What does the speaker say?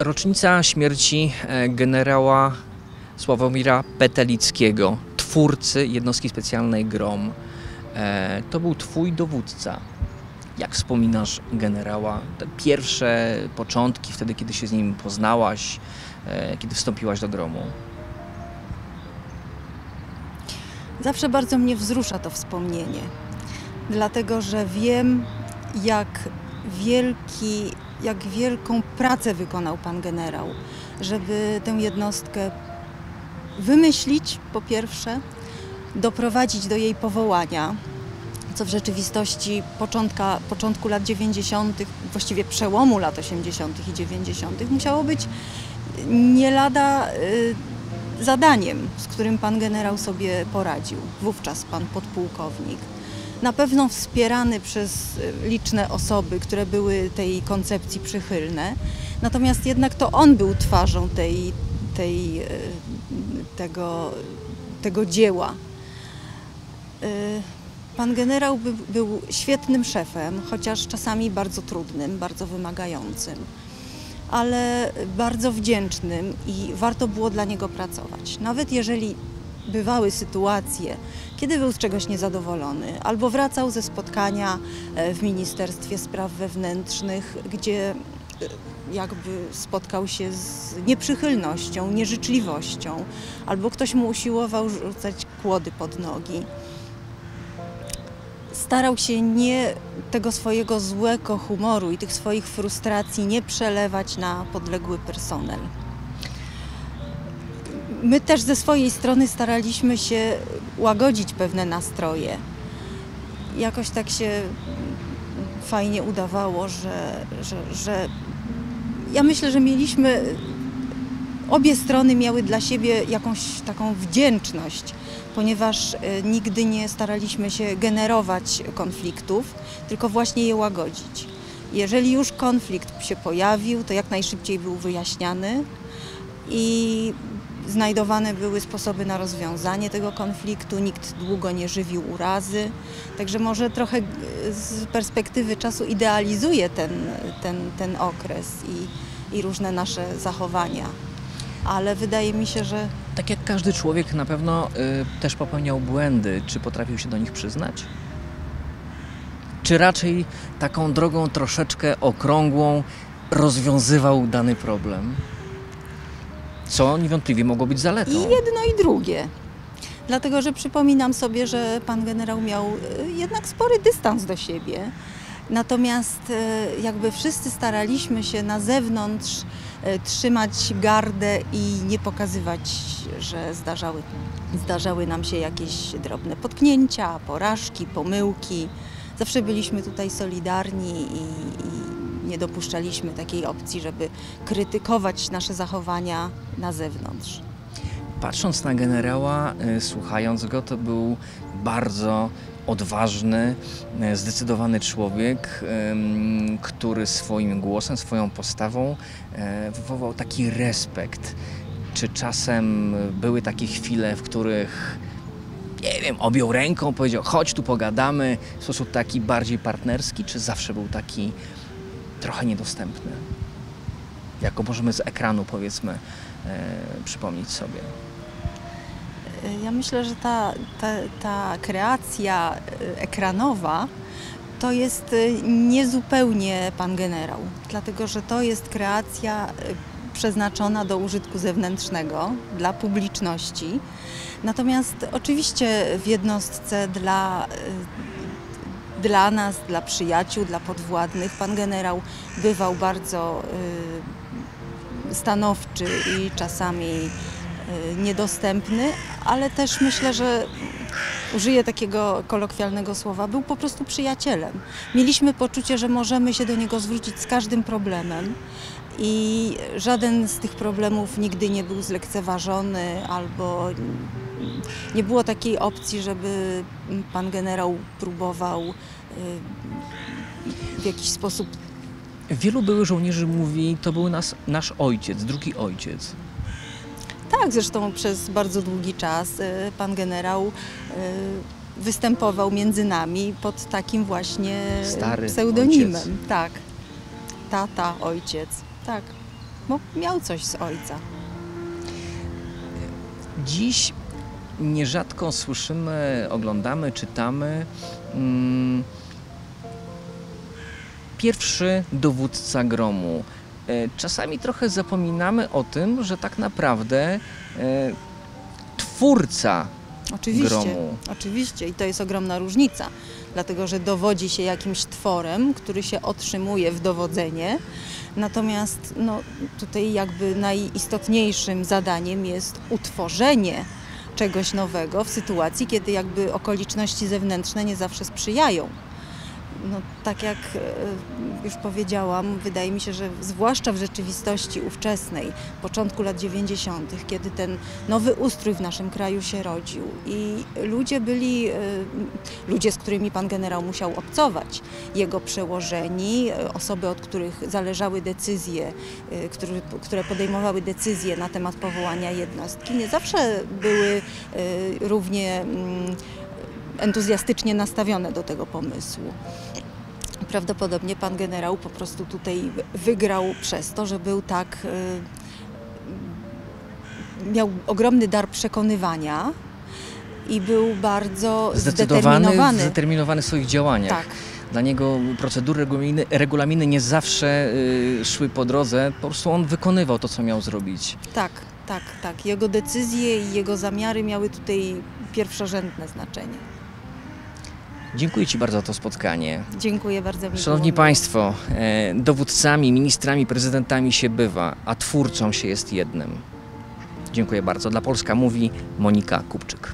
Rocznica śmierci e, generała Sławomira Petelickiego, twórcy jednostki specjalnej GROM. E, To był twój dowódca. Jak wspominasz generała? Te pierwsze początki, wtedy kiedy się z nim poznałaś, e, kiedy wstąpiłaś do GROMu. Zawsze bardzo mnie wzrusza to wspomnienie, dlatego że wiem, jak wielki, jak wielką pracę wykonał pan generał, żeby tę jednostkę wymyślić po pierwsze, doprowadzić do jej powołania, co w rzeczywistości początka, początku lat 90., właściwie przełomu lat 80. i 90. musiało być nie lada y, zadaniem, z którym pan generał sobie poradził, wówczas pan podpułkownik. Na pewno wspierany przez y, liczne osoby, które były tej koncepcji przychylne, natomiast jednak to on był twarzą tej, tej, y, tego, tego dzieła. Y, Pan generał by, był świetnym szefem, chociaż czasami bardzo trudnym, bardzo wymagającym ale bardzo wdzięcznym i warto było dla niego pracować. Nawet jeżeli bywały sytuacje, kiedy był z czegoś niezadowolony, albo wracał ze spotkania e, w Ministerstwie Spraw Wewnętrznych, gdzie e, jakby spotkał się z nieprzychylnością, nieżyczliwością, albo ktoś mu usiłował rzucać kłody pod nogi starał się nie tego swojego złego humoru i tych swoich frustracji nie przelewać na podległy personel. My też ze swojej strony staraliśmy się łagodzić pewne nastroje. Jakoś tak się fajnie udawało, że, że, że ja myślę, że mieliśmy obie strony miały dla siebie jakąś taką wdzięczność ponieważ e, nigdy nie staraliśmy się generować konfliktów, tylko właśnie je łagodzić. Jeżeli już konflikt się pojawił, to jak najszybciej był wyjaśniany i znajdowane były sposoby na rozwiązanie tego konfliktu, nikt długo nie żywił urazy. Także może trochę e, z perspektywy czasu idealizuje ten, ten, ten okres i, i różne nasze zachowania. Ale wydaje mi się, że Tak jak każdy człowiek na pewno y, też popełniał błędy. Czy potrafił się do nich przyznać? Czy raczej taką drogą troszeczkę okrągłą rozwiązywał dany problem? Co niewątpliwie mogło być zaletą. I jedno i drugie. Dlatego, że przypominam sobie, że pan generał miał e, jednak spory dystans do siebie. Natomiast e, jakby wszyscy staraliśmy się na zewnątrz e, trzymać gardę i nie pokazywać, że zdarzały, zdarzały nam się jakieś drobne potknięcia, porażki, pomyłki. Zawsze byliśmy tutaj solidarni i, i nie dopuszczaliśmy takiej opcji, żeby krytykować nasze zachowania na zewnątrz. Patrząc na generała, y, słuchając go, to był bardzo odważny, y, zdecydowany człowiek, który swoim głosem, swoją postawą y, wywołał taki respekt. Czy czasem były takie chwile, w których, nie wiem, objął ręką, powiedział: chodź tu pogadamy w sposób taki bardziej partnerski, czy zawsze był taki trochę niedostępny? Jako możemy z ekranu, powiedzmy, e, przypomnieć sobie. Ja myślę, że ta, ta, ta kreacja e, ekranowa to jest e, niezupełnie pan generał, dlatego że to jest kreacja e, przeznaczona do użytku zewnętrznego, dla publiczności. Natomiast oczywiście w jednostce dla, dla nas, dla przyjaciół, dla podwładnych, pan generał bywał bardzo stanowczy i czasami niedostępny, ale też myślę, że użyję takiego kolokwialnego słowa, był po prostu przyjacielem. Mieliśmy poczucie, że możemy się do niego zwrócić z każdym problemem i żaden z tych problemów nigdy nie był zlekceważony albo nie było takiej opcji, żeby pan generał próbował w jakiś sposób Wielu byłych żołnierzy mówi, to był nas, nasz ojciec, drugi ojciec. Tak, zresztą przez bardzo długi czas y, pan generał y, występował między nami pod takim właśnie Stary pseudonimem. ojciec. Tak. Tata, ojciec. Tak. bo miał coś z ojca. Dziś nierzadko słyszymy, oglądamy, czytamy. Mm, pierwszy dowódca gromu. E, Czasami trochę zapominamy o tym, że tak naprawdę e, twórca Oczywiście, gromu. oczywiście i to jest ogromna różnica, dlatego że dowodzi się jakimś tworem, który się otrzymuje w dowodzenie, natomiast no, tutaj jakby najistotniejszym zadaniem jest utworzenie czegoś nowego w sytuacji, kiedy jakby okoliczności zewnętrzne nie zawsze sprzyjają. No, tak jak e, już powiedziałam, wydaje mi się, że zwłaszcza w rzeczywistości ówczesnej, początku lat 90., kiedy ten nowy ustrój w naszym kraju się rodził i ludzie byli, e, ludzie, z którymi pan generał musiał obcować, jego przełożeni, e, osoby, od których zależały decyzje, które, podejmowały decyzje na temat powołania jednostki, nie zawsze były równie mm, entuzjastycznie nastawione do tego pomysłu. Prawdopodobnie pan generał po prostu tutaj wygrał przez to, że był tak. y, miał ogromny dar przekonywania i był bardzo zdecydowany, zdeterminowany. zdeterminowany w swoich działaniach. Tak, Dla niego procedury, regulaminy, regulaminy nie zawsze y, szły po drodze, po prostu on wykonywał to, co miał zrobić. tak, tak, tak. Jego decyzje i jego zamiary miały tutaj pierwszorzędne znaczenie. Dziękuję Ci bardzo za to spotkanie. Dziękuję bardzo. Szanowni. Państwo, e, dowódcami, ministrami, prezydentami się bywa, a twórcą się jest jednym. Dziękuję bardzo. Dla Polska mówi Monika Kupczyk.